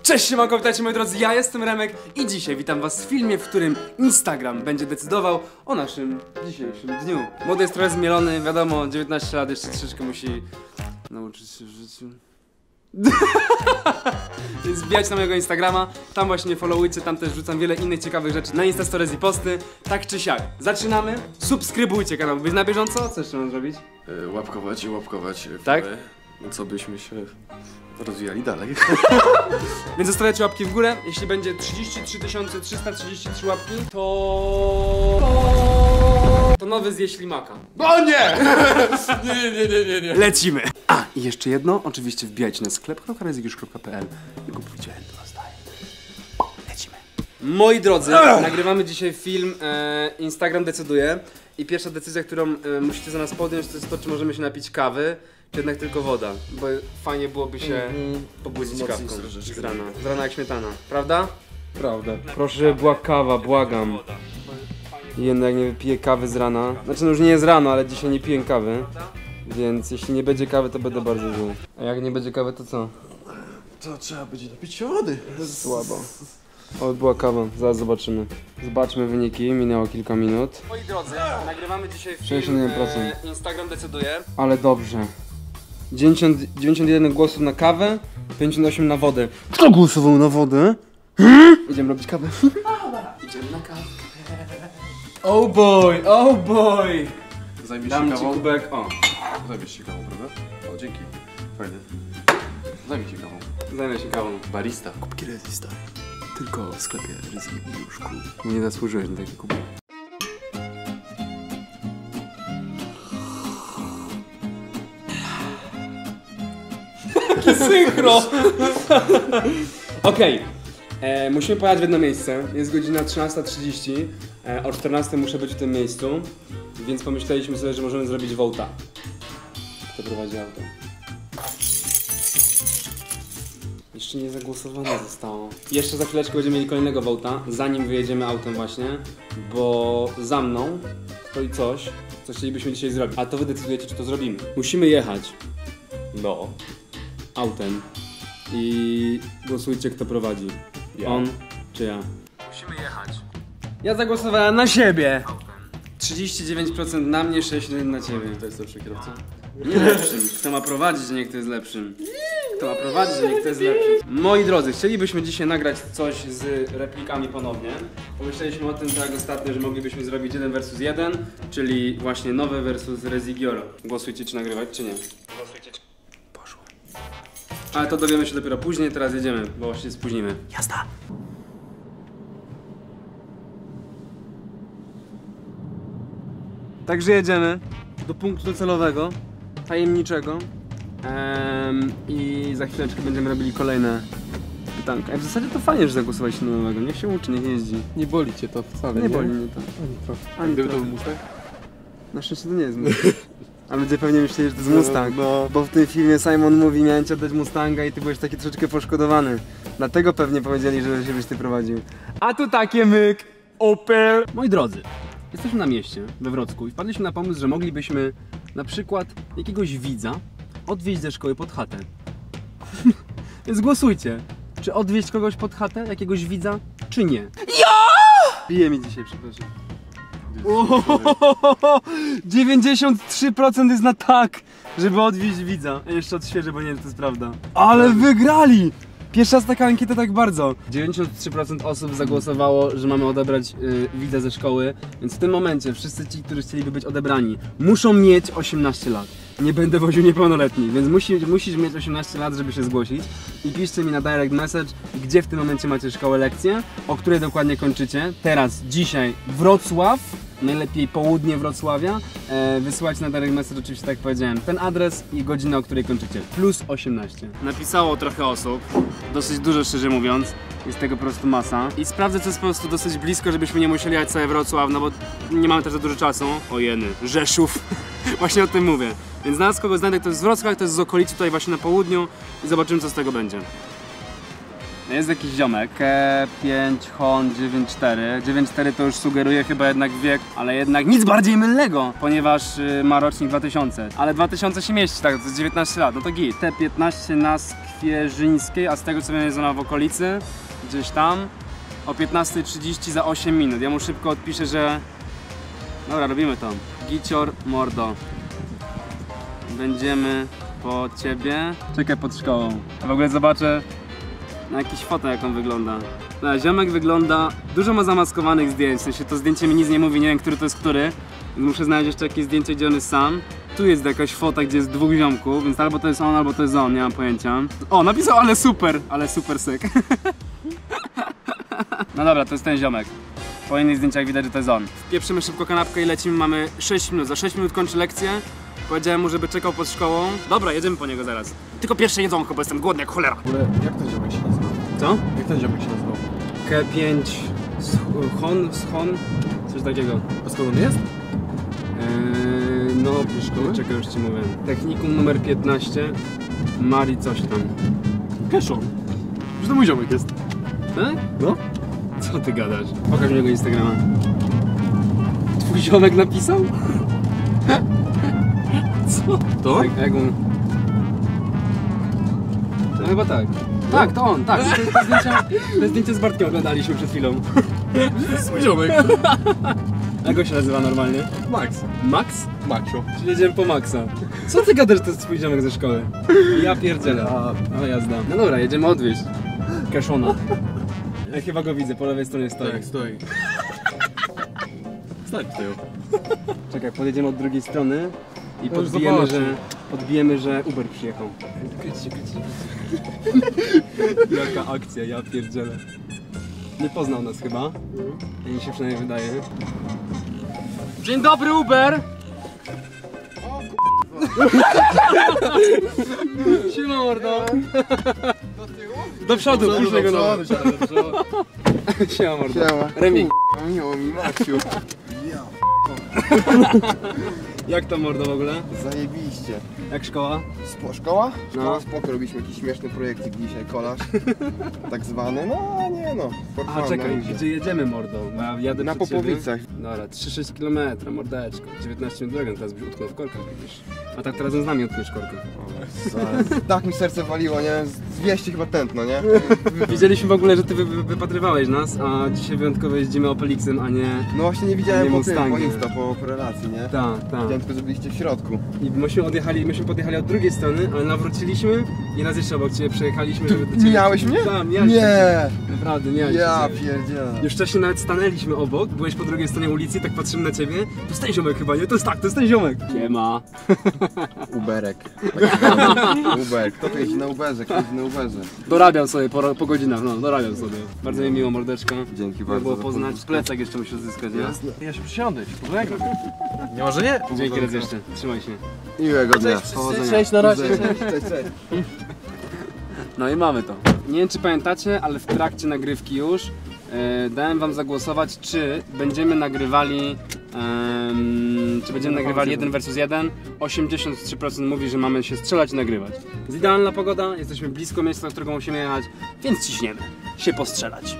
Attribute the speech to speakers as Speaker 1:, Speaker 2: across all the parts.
Speaker 1: Cześć, siemanko, witajcie moi drodzy, ja jestem Remek i dzisiaj witam was w filmie, w którym Instagram będzie decydował o naszym dzisiejszym dniu. Młody jest trochę zmielony, wiadomo, 19 lat, jeszcze troszeczkę musi nauczyć się w życiu. Więc wbijajcie na mojego Instagrama, tam właśnie followujcie, tam też wrzucam wiele innych ciekawych rzeczy na Insta Stories i posty, tak czy siak. Zaczynamy, subskrybujcie kanał, być na bieżąco, co jeszcze mam zrobić?
Speaker 2: E, Łapkować i łapkować. w
Speaker 1: Tak?
Speaker 2: No co byśmy się rozwijali dalej.
Speaker 1: Więc zostawiacie łapki w górę. Jeśli będzie 33 333 łapki, to... To nowy zje ślimaka.
Speaker 2: O nie! nie, nie, nie, nie, nie.
Speaker 1: Lecimy! A, i jeszcze jedno. Oczywiście wbijajcie na sklep.rezygiusz.pl i kupujcie Lecimy. Moi drodzy, nagrywamy dzisiaj film e, Instagram decyduje i pierwsza decyzja, którą e, musicie za nas podjąć, to jest to, czy możemy się napić kawy, czy jednak tylko woda, bo fajnie byłoby się pobłydzić
Speaker 2: Wzmocnić
Speaker 1: kawką
Speaker 2: troszeczkę.
Speaker 1: z rana. Z rana jak śmietana, prawda?
Speaker 2: Prawda.
Speaker 1: Proszę, żeby była kawa, błagam. Jednak nie wypiję kawy z rana. Znaczy, no już nie jest rano, ale dzisiaj nie piję kawy. Więc jeśli nie będzie kawy, to będę bardzo zły. A jak nie będzie kawy, to co?
Speaker 2: To trzeba będzie napić się wody.
Speaker 1: Słabo. O, była kawa, zaraz zobaczymy. Zobaczmy wyniki, minęło kilka minut. Moi drodzy, nagrywamy dzisiaj film
Speaker 2: 61%.
Speaker 1: e, Instagram decyduje. Ale dobrze. 90, 91 głosów na kawę, 58 na wodę. Kto głosował na wodę? Idziemy robić kawę. Idziemy na kawę. Oh boy, oh boy!
Speaker 2: Zajmiesz
Speaker 1: Dam
Speaker 2: się
Speaker 1: ci
Speaker 2: kawą?
Speaker 1: kubek, o.
Speaker 2: Zajmiesz się kawą, prawda? O, dzięki. Fajnie. Zajmij się kawą.
Speaker 1: Zajmę się kawą.
Speaker 2: Barista. Kubki Rezista. Tylko w sklepie Rezygiuszku.
Speaker 1: Nie zasłużyłeś na taki kubek. Synchro! Okej, e, musimy pojechać w jedno miejsce. Jest godzina 13.30. E, o 14 muszę być w tym miejscu, więc pomyśleliśmy sobie, że możemy zrobić wołta. Kto prowadzi auto? Jeszcze nie zagłosowane zostało. Jeszcze za chwileczkę będziemy mieli kolejnego wołta, zanim wyjedziemy autem właśnie, bo za mną stoi coś, co chcielibyśmy dzisiaj zrobić. A to wy decydujecie, czy to zrobimy. Musimy jechać
Speaker 2: No.
Speaker 1: Autem i głosujcie, kto prowadzi.
Speaker 2: Ja.
Speaker 1: On czy ja. Musimy jechać. Ja zagłosowałem na siebie. 39% na mnie, 61% na ciebie.
Speaker 2: To jest lepszy kierowca?
Speaker 1: Nie lepszym. Kto ma prowadzić, a nie kto jest lepszym. Kto ma prowadzić, a nie kto jest lepszym. Moi drodzy, chcielibyśmy dzisiaj nagrać coś z replikami ponownie. Pomyśleliśmy o tym tak jak ostatnio, że moglibyśmy zrobić 1 versus 1, czyli właśnie nowe versus Resigioro. Głosujcie, czy nagrywać, czy nie. Głosujcie, czy... Ale to dowiemy się dopiero później, teraz jedziemy, bo właśnie spóźnimy. Jazda! Także jedziemy do punktu docelowego, tajemniczego. Em, I za chwileczkę będziemy robili kolejne pytanka. A w zasadzie to fajnie, że zagłosowaliście na nowego. Niech się uczy, niech jeździ.
Speaker 3: Nie boli cię to wcale,
Speaker 1: Nie boli mnie to.
Speaker 3: Ani trochę.
Speaker 1: Ani
Speaker 2: Gdyby to
Speaker 1: trochę.
Speaker 2: był?
Speaker 1: Na szczęście to nie jest Mustang. A ludzie pewnie myśleli, że to jest Mustang.
Speaker 3: No.
Speaker 1: Bo w tym filmie Simon mówi, miałem ci oddać Mustanga i ty byłeś taki troszeczkę poszkodowany. Dlatego pewnie powiedzieli, że się byś ty prowadził. A tu takie myk, Opel. Moi drodzy, jesteśmy na mieście we Wrocku i wpadliśmy na pomysł, że moglibyśmy na przykład jakiegoś widza odwieźć ze szkoły pod chatę. Więc głosujcie. Czy odwieźć kogoś pod chatę, jakiegoś widza, czy nie? Ja! Bije mi dzisiaj, przepraszam. Ohohoho! 93% jest na tak, żeby odwieźć widza. Ja Jeszcze odświeżę, bo nie wiem, to jest prawda. Ale wygrali! Pierwsza raz taka ankieta tak bardzo. 93% osób zagłosowało, że mamy odebrać y, widza ze szkoły, więc w tym momencie wszyscy ci, którzy chcieliby być odebrani, muszą mieć 18 lat. Nie będę woził niepełnoletnich, więc musi, musisz mieć 18 lat, żeby się zgłosić. I piszcie mi na direct message, gdzie w tym momencie macie szkołę lekcję, o której dokładnie kończycie. Teraz, dzisiaj Wrocław, najlepiej południe Wrocławia. E, wysyłać na direct message, oczywiście tak jak powiedziałem, ten adres i godzinę, o której kończycie. Plus 18. Napisało trochę osób, dosyć dużo szczerze mówiąc. Jest tego po prostu masa. I sprawdzę, co jest po prostu dosyć blisko, żebyśmy nie musieli jechać cały Wrocław, no bo nie mamy też za dużo czasu. O jeny, Rzeszów. właśnie o tym mówię. Więc znalazł kogo znajdę, kto jest z Wrocław, kto jest z okolicy tutaj właśnie na południu i zobaczymy, co z tego będzie. Jest jakiś ziomek, K5 Hon 94. 94 to już sugeruje chyba jednak wiek, ale jednak nic bardziej mylnego, ponieważ y, ma rocznik 2000. Ale 2000 się mieści, tak, to jest 19 lat, no to git. T15 na Skwierzyńskiej, a z tego co wiem jest ona w okolicy, gdzieś tam, o 15.30 za 8 minut. Ja mu szybko odpiszę, że... Dobra, robimy to. Gicior, mordo. Będziemy po ciebie. Czekaj pod szkołą. W ogóle zobaczę na jakieś foto jak on wygląda. No, ziomek wygląda, dużo ma zamaskowanych zdjęć, w sensie to zdjęcie mi nic nie mówi, nie wiem który to jest który. Więc muszę znaleźć jeszcze jakieś zdjęcie, gdzie on jest sam. Tu jest jakaś fota, gdzie jest dwóch ziomków, więc albo to jest on, albo to jest on, nie mam pojęcia. O, napisał, ale super, ale super syk. No dobra, to jest ten ziomek. Po innych zdjęciach widać, że to jest on. Pieprzymy szybko kanapkę i lecimy, mamy 6 minut. Za 6 minut kończy lekcję. Powiedziałem mu, żeby czekał pod szkołą. Dobra, jedziemy po niego zaraz. Tylko pierwsze jedzonko, bo jestem głodny jak cholera.
Speaker 2: W ogóle, jak ten ziomek się nazywa?
Speaker 1: Co?
Speaker 2: Jak ten ziomek się nazywał?
Speaker 1: K5 Hon, Schon, coś takiego.
Speaker 2: A skąd on jest?
Speaker 1: Eee, no,
Speaker 2: szkoły?
Speaker 1: czekaj, już ci mówię. Technikum numer 15, Mari coś tam.
Speaker 2: Keszon. Że to mój ziomek jest.
Speaker 1: Tak?
Speaker 2: No.
Speaker 1: Co ty gadasz? Pokaż mi jego Instagrama. Twój ziomek napisał? Co?
Speaker 2: To?
Speaker 1: Tak, jak on... No chyba tak. Tak, to on, tak. To, to, zdjęcie, to zdjęcie z Bartkiem oglądaliśmy przed chwilą.
Speaker 2: To jest mój ziomek.
Speaker 1: Jak go się nazywa normalnie?
Speaker 2: Max.
Speaker 1: Max?
Speaker 2: Maxio.
Speaker 1: Czyli jedziemy po Maxa. Co ty gadasz, to jest twój ziomek ze szkoły? Ja pierdzielę. Ale jazda. No dobra, jedziemy odwieźć. Kaszona. Ja chyba go widzę, po lewej stronie stoi.
Speaker 2: Tak, stoi. Stoi tutaj.
Speaker 1: Czekaj, podjedziemy od drugiej strony i
Speaker 2: No,
Speaker 1: podbijemy, że, podbijemy, że Uber przyjechał. Jaka akcja, ja pierdzielę. Nie poznał nas chyba. Mi się przynajmniej wydaje. Dzień dobry Uber! Siema mordo! Do przodu, puść tego no. Siema mordo.
Speaker 4: Siema.
Speaker 1: Remi.
Speaker 4: Miło mi, Maksiu.
Speaker 1: Jak to mordo w ogóle?
Speaker 4: Zajebiście.
Speaker 1: Jak szkoła?
Speaker 4: Spo, szkoła? Szkoła
Speaker 1: No.
Speaker 4: spoko, robiliśmy jakiś śmieszny projekcik dzisiaj, kolaż. tak zwany, no nie no.
Speaker 1: A czekaj, gdzie jedziemy mordo? Ja jadę
Speaker 4: Na
Speaker 1: przed ciebie.
Speaker 4: Popowicach.
Speaker 1: Dobra, 3-6 km, mordeczko. 19 minut teraz byś utknął w korkach, widzisz. A tak teraz z nami utkniesz korkę.
Speaker 4: Tak mi serce waliło, nie? Z 200 chyba tętno, nie?
Speaker 1: Widzieliśmy w ogóle, że ty wy, wy, wypatrywałeś nas, a dzisiaj wyjątkowo jeździmy Opelixem, a nie...
Speaker 4: No właśnie nie widziałem
Speaker 1: Nie
Speaker 4: po tym, po. Insta, po korelacji, nie?
Speaker 1: Ta, ta.
Speaker 4: Widziałem tylko, że byliście w środku.
Speaker 1: I myśmy odjechali, myśmy podjechali od drugiej strony, ale nawróciliśmy i raz jeszcze obok ciebie przejechaliśmy, żeby do ciebie...
Speaker 4: Mijałeś mnie?
Speaker 1: Tak, mijałeś
Speaker 4: Nie!
Speaker 1: Naprawdę, mijałeś
Speaker 4: Ja pierdzielę.
Speaker 1: Już wcześniej nawet stanęliśmy obok, byłeś po drugiej stronie ulicy, tak patrzymy na ciebie. To jest ten ziomek chyba, nie? To jest tak, to jest ten ziomek. Siema.
Speaker 4: Uberek. Uber. Kto tu jeździ na Uberze? Kto jeździ na Uberze?
Speaker 1: Dorabiam sobie po, po godzinach, no, dorabiam sobie. Bardzo mi miło, mordeczko.
Speaker 4: Dzięki bardzo.
Speaker 1: było poznać. Plecak jeszcze musisz zyskać, nie?
Speaker 2: Ja się przysiądę, się. Nie może nie?
Speaker 1: Dzięki raz jeszcze. Trzymaj się.
Speaker 4: Miłego dnia.
Speaker 1: Powodzenia.
Speaker 2: Cześć, na razie.
Speaker 4: Cześć, cześć, cześć.
Speaker 1: No i mamy to. Nie wiem czy pamiętacie, ale w trakcie nagrywki już e, dałem wam zagłosować, czy będziemy nagrywali czy będziemy nagrywali 1 versus 1. 83% mówi, że mamy się strzelać i nagrywać. Jest idealna pogoda, jesteśmy blisko miejsca, do którego musimy jechać, więc ciśniemy się postrzelać.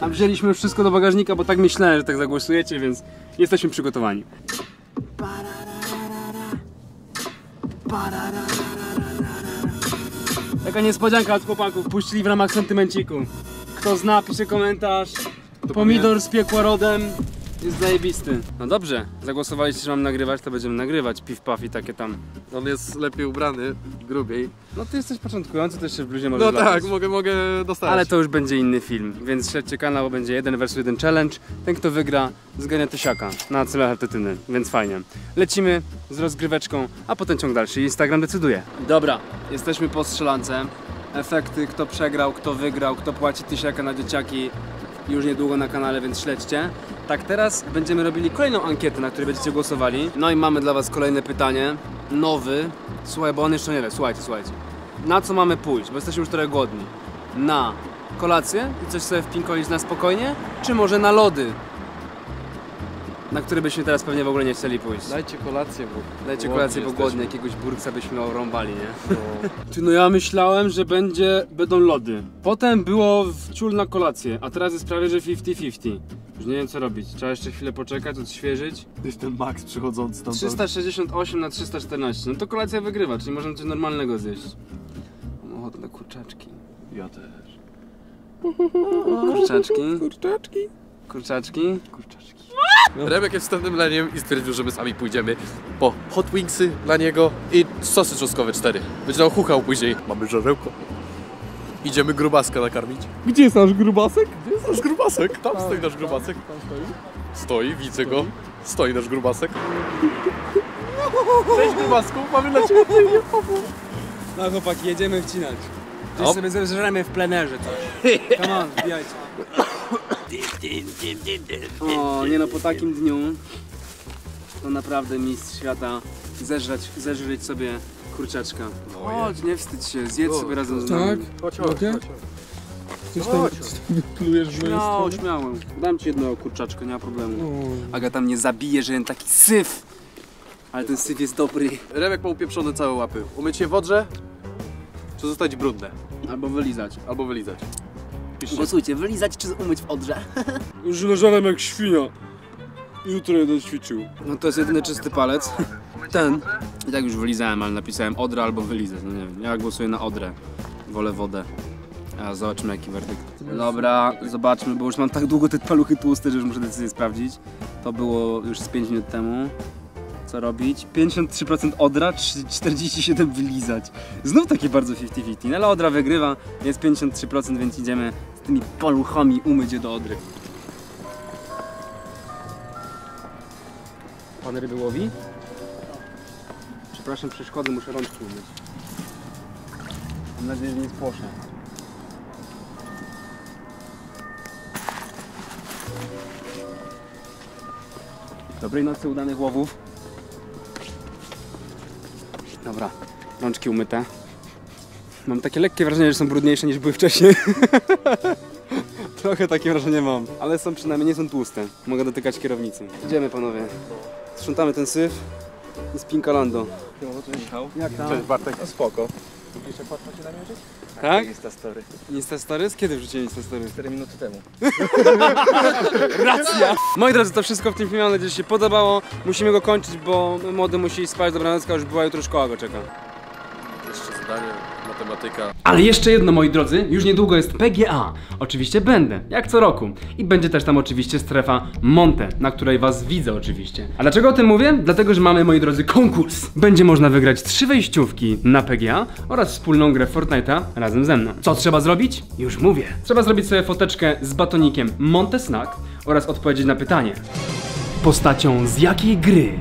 Speaker 1: A wzięliśmy wszystko do bagażnika, bo tak myślałem, że tak zagłosujecie, więc jesteśmy przygotowani. Taka niespodzianka od chłopaków, puścili w ramach sentymenciku. Kto zna, pisze komentarz. Pomidor z piekła rodem. Jest zajebisty. No dobrze, zagłosowaliście, że mam nagrywać, to będziemy nagrywać. Piw, paf i takie tam.
Speaker 2: On jest lepiej ubrany, grubiej.
Speaker 1: No ty jesteś początkujący, to jeszcze w bluzie możesz
Speaker 2: No
Speaker 1: latać.
Speaker 2: tak, mogę, mogę dostać.
Speaker 1: Ale to już będzie inny film, więc śledźcie kanał, bo będzie jeden versus jeden challenge. Ten kto wygra zgarnia tysiaka na cele tetyny, więc fajnie. Lecimy z rozgryweczką, a potem ciąg dalszy. Instagram decyduje. Dobra, jesteśmy po strzelance. Efekty, kto przegrał, kto wygrał, kto płaci tysiaka na dzieciaki już niedługo na kanale, więc śledźcie. Tak, teraz będziemy robili kolejną ankietę, na której będziecie głosowali. No i mamy dla Was kolejne pytanie. Nowy. Słuchaj, bo on jeszcze nie wie. Słuchajcie, słuchajcie. Na co mamy pójść? Bo jesteśmy już trochę głodni. Na kolację i coś sobie wpinkolić na spokojnie? Czy może na lody? Na który byśmy teraz pewnie w ogóle nie chcieli pójść.
Speaker 3: Dajcie kolację, bo...
Speaker 1: Dajcie kolację, bo głodny, jakiegoś burksa byśmy orąbali, nie?
Speaker 3: No.
Speaker 1: Ty, no ja myślałem, że będzie, będą lody. Potem było w ciul na kolację, a teraz jest prawie, że 50-50. Już nie wiem co robić. Trzeba jeszcze chwilę poczekać, odświeżyć.
Speaker 2: To jest ten Max przychodzący tam.
Speaker 1: 368 na 314. No to kolacja wygrywa, czyli możemy coś normalnego zjeść. Mam ochotę na kurczaczki.
Speaker 2: Ja też.
Speaker 1: Kurczaczki?
Speaker 3: Kurczaczki.
Speaker 1: Kurczaczki?
Speaker 2: Kurczaczki.
Speaker 3: Remek jest wstępnym leniem i stwierdził, że my sami pójdziemy po hot wingsy dla niego i sosy czosnkowe 4. Będzie nam hukał później. Mamy żarełko. Idziemy grubaska nakarmić. Gdzie jest nasz grubasek? Gdzie jest nasz grubasek? Tam stoi nasz grubasek. Tam stoi? Stoi, widzę go. Stoi nasz grubasek. Cześć grubasku, mamy dla ciebie
Speaker 1: No chłopaki, jedziemy wcinać. Gdzieś sobie zeżremy w plenerze coś. Come on, wbijajcie. O, nie no, po takim dniu to naprawdę mistrz świata zeżreć, zeżreć sobie kurczaczka. Chodź, nie wstydź się, zjedz sobie razem z nami.
Speaker 3: Chodź, chodź,
Speaker 5: Mogę?
Speaker 3: chodź.
Speaker 5: Coś tam w moją
Speaker 1: Śmiało,
Speaker 5: stronę?
Speaker 1: śmiało. Dam ci jednego kurczaczka, nie ma problemu.
Speaker 5: O,
Speaker 1: Agata mnie zabije, że ten taki syf. Ale ten syf jest dobry.
Speaker 3: Remek ma upieprzone całe łapy. Umyć je w odrze, czy zostać brudne?
Speaker 1: Albo wylizać.
Speaker 3: Albo wylizać. Piszcie.
Speaker 1: Głosujcie, wylizać czy umyć w odrze?
Speaker 5: Już leżałem jak świnia. Jutro będę ćwiczył.
Speaker 1: No to jest jedyny czysty palec. Ten. I tak już wylizałem, ale napisałem odra albo wylizać. No nie wiem, ja głosuję na odrę. Wolę wodę. A zobaczymy jaki werdykt. Dobra, zobaczmy, bo już mam tak długo te paluchy tłuste, że już muszę decyzję sprawdzić. To było już z 5 minut temu. Co robić? 53% odra, 47 wylizać. Znów takie bardzo 50-50. No ale odra wygrywa, jest 53%, więc idziemy z tymi paluchami umyć je do odry. Pan ryby łowi? Przepraszam, przeszkody, muszę rączki umyć. Mam nadzieję, że nie spłoszę. Dobrej nocy, udanych łowów. Dobra, rączki umyte. Mam takie lekkie wrażenie, że są brudniejsze niż były wcześniej. Trochę takie wrażenie mam, ale są przynajmniej nie są tłuste. Mogę dotykać kierownicy. Idziemy panowie. Sprzątamy ten syf i spinkalando. Jak tam?
Speaker 3: Cześć Bartek.
Speaker 2: Spoko.
Speaker 1: Tak?
Speaker 2: Insta story.
Speaker 1: Insta Stories? Kiedy wrzucili Insta Stories?
Speaker 2: 4 minuty temu.
Speaker 1: Racja! Moi drodzy, to wszystko w tym filmie. Mam nadzieję, że się podobało. Musimy go kończyć, bo młody musi spać. Dobranocka, już była jutro szkoła go czeka.
Speaker 3: Jeszcze zadanie, matematyka.
Speaker 1: Ale jeszcze jedno, moi drodzy, już niedługo jest PGA. Oczywiście będę, jak co roku. I będzie też tam oczywiście strefa Monte, na której was widzę oczywiście. A dlaczego o tym mówię? Dlatego, że mamy, moi drodzy, konkurs. Będzie można wygrać trzy wejściówki na PGA oraz wspólną grę Fortnite'a razem ze mną. Co trzeba zrobić? Już mówię. Trzeba zrobić sobie foteczkę z batonikiem Monte Snack oraz odpowiedzieć na pytanie. Postacią z jakiej gry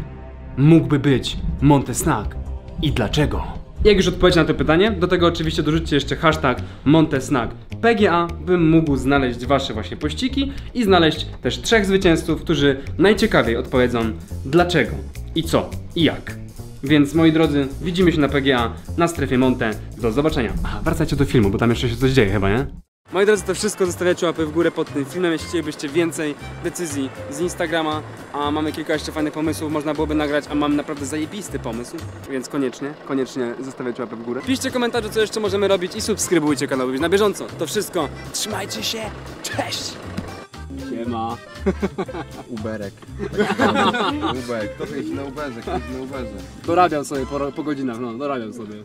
Speaker 1: mógłby być Monte Snack i dlaczego? Jak już odpowiedź na to pytanie, do tego oczywiście dorzućcie jeszcze hashtag Montesnack PGA, bym mógł znaleźć wasze właśnie pościgi i znaleźć też trzech zwycięzców, którzy najciekawiej odpowiedzą dlaczego i co i jak. Więc moi drodzy, widzimy się na PGA na strefie Monte. Do zobaczenia. A, wracajcie do filmu, bo tam jeszcze się coś dzieje chyba, nie? Moi drodzy, to wszystko zostawiacie łapy w górę pod tym filmem, jeśli chcielibyście więcej decyzji z Instagrama, a mamy kilka jeszcze fajnych pomysłów, można byłoby nagrać, a mam naprawdę zajebisty pomysł, więc koniecznie, koniecznie zostawiacie łapę w górę. Piszcie komentarze, co jeszcze możemy robić i subskrybujcie kanał, by być na bieżąco. To wszystko, trzymajcie się, cześć! Siema.
Speaker 4: Uberek. Uber. Kto to jeździ na Uberze? Kto jeździ na Uberze?
Speaker 1: Dorabiam sobie po, po godzinach, no, dorabiam sobie.